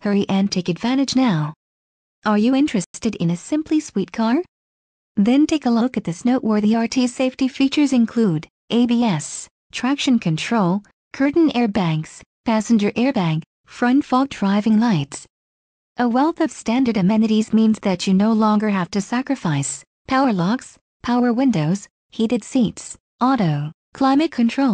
Hurry and take advantage now. Are you interested in a simply sweet car? Then take a look at this noteworthy RT safety features include ABS, traction control, curtain airbags, passenger airbag, front fog driving lights. A wealth of standard amenities means that you no longer have to sacrifice power locks, power windows, heated seats, auto, climate control,